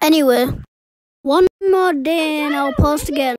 Anyway, one more day and I'll post again.